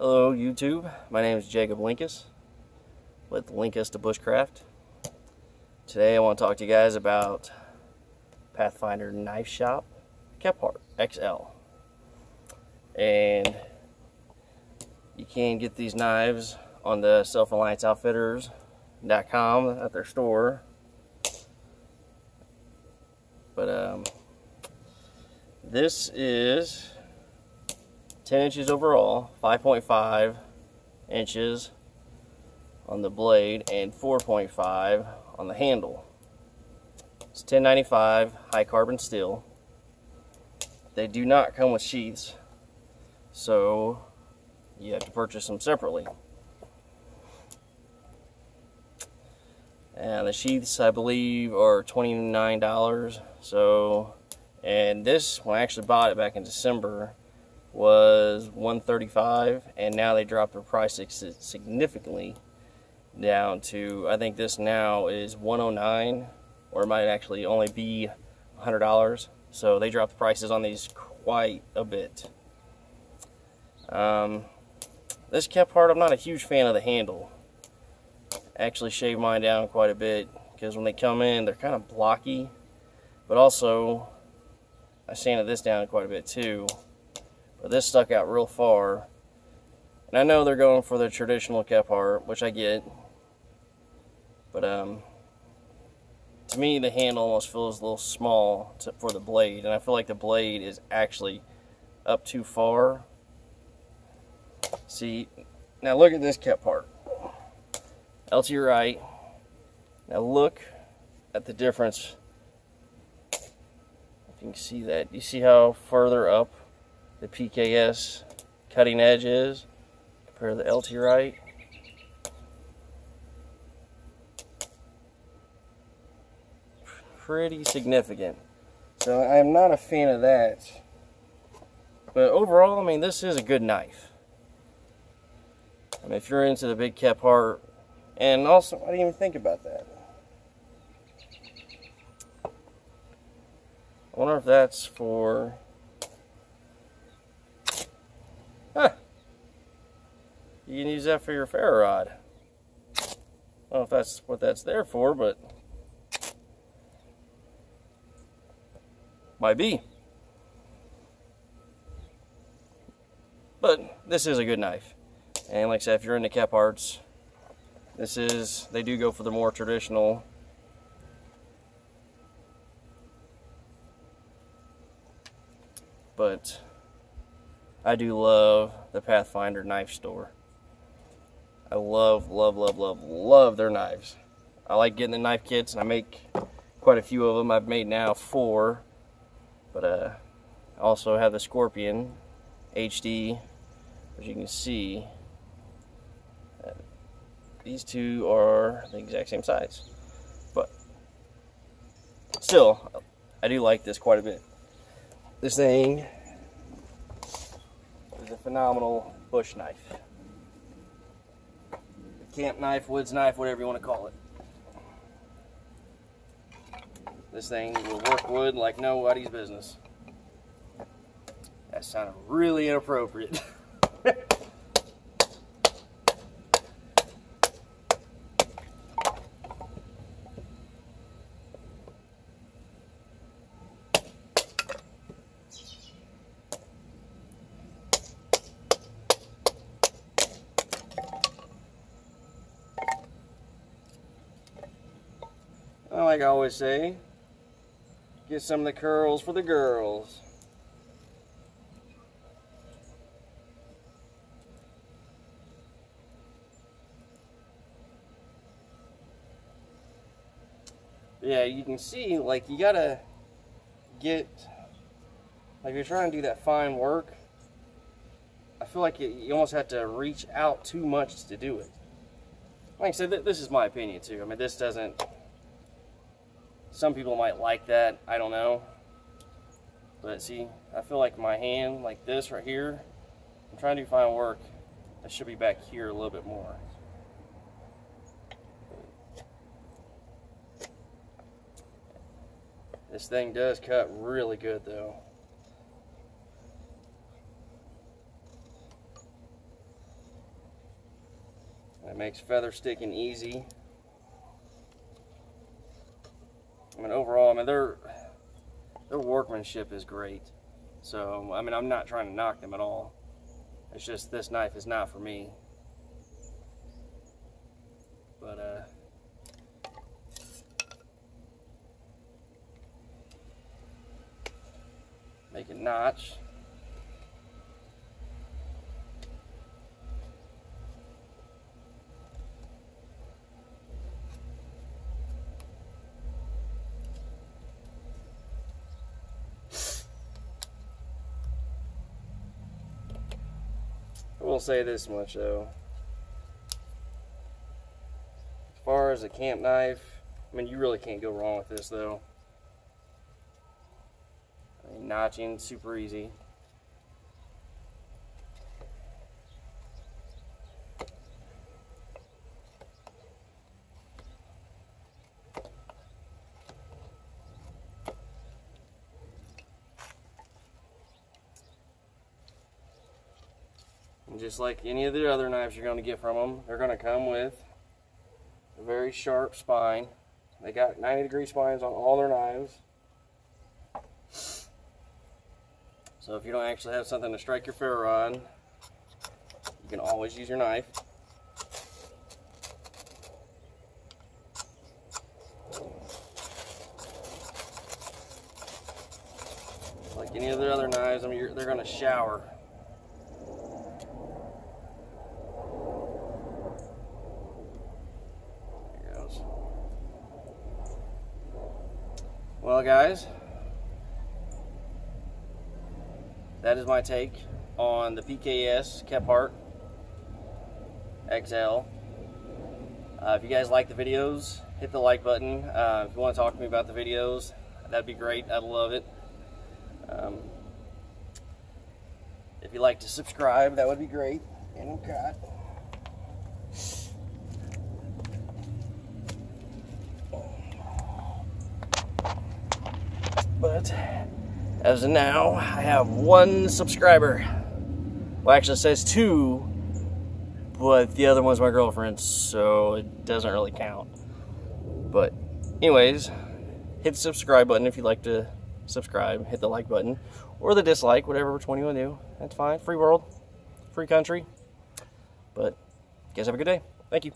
Hello YouTube, my name is Jacob Linkus with Link Us to Bushcraft. Today I want to talk to you guys about Pathfinder Knife Shop Kephart XL. And you can get these knives on the self-reliance-outfitters.com at their store. But um, this is 10 inches overall, 5.5 inches on the blade, and 4.5 on the handle. It's 1095 high carbon steel. They do not come with sheaths, so you have to purchase them separately. And the sheaths, I believe, are $29. So, and this, when I actually bought it back in December, was 135 and now they dropped their price significantly down to I think this now is 109 or it might actually only be $100 so they dropped the prices on these quite a bit. Um, this Kephart I'm not a huge fan of the handle. Actually shaved mine down quite a bit because when they come in they're kind of blocky. But also I sanded this down quite a bit too but this stuck out real far. And I know they're going for the traditional Kephart, which I get. But um, to me, the handle almost feels a little small to, for the blade. And I feel like the blade is actually up too far. See, now look at this Kephart. L to your right. Now look at the difference. If you can see that. You see how further up the PKS cutting edge is compared to the LT right. Pretty significant. So I am not a fan of that. But overall, I mean, this is a good knife. I mean, if you're into the big Kephart, and also, I didn't even think about that. I wonder if that's for You can use that for your ferro rod. I don't know if that's what that's there for, but might be. But this is a good knife. And like I said, if you're into Kepharts, this is, they do go for the more traditional but I do love the Pathfinder knife store. I love, love, love, love, love their knives. I like getting the knife kits, and I make quite a few of them. I've made now four, but uh, I also have the Scorpion HD, as you can see. Uh, these two are the exact same size, but still, I do like this quite a bit. This thing is a phenomenal bush knife. Camp knife, woods knife, whatever you want to call it. This thing will work wood like nobody's business. That sounded really inappropriate. like I always say, get some of the curls for the girls. Yeah, you can see, like, you gotta get, like, you're trying to do that fine work, I feel like you almost have to reach out too much to do it. Like I said, this is my opinion, too. I mean, this doesn't some people might like that, I don't know. But see, I feel like my hand, like this right here, I'm trying to find work. I should be back here a little bit more. This thing does cut really good though. It makes feather sticking easy. I mean, overall, I mean, their their workmanship is great. So, I mean, I'm not trying to knock them at all. It's just this knife is not for me. But, uh, make a notch. I will say this much though. As far as a camp knife, I mean, you really can't go wrong with this though. I mean, notching, super easy. Just like any of the other knives you're going to get from them, they're going to come with a very sharp spine. They got 90 degree spines on all their knives. So if you don't actually have something to strike your ferro on, you can always use your knife. Like any of the other knives, I mean, they're going to shower Well, guys, that is my take on the PKS Kephart XL. Uh, if you guys like the videos, hit the like button. Uh, if you want to talk to me about the videos, that'd be great. I'd love it. Um, if you'd like to subscribe, that would be great. And cut. But as of now, I have one subscriber. Well, actually, it says two, but the other one's my girlfriend, so it doesn't really count. But, anyways, hit the subscribe button if you'd like to subscribe. Hit the like button or the dislike, whatever which one you want to do. That's fine. Free world, free country. But, you guys have a good day. Thank you.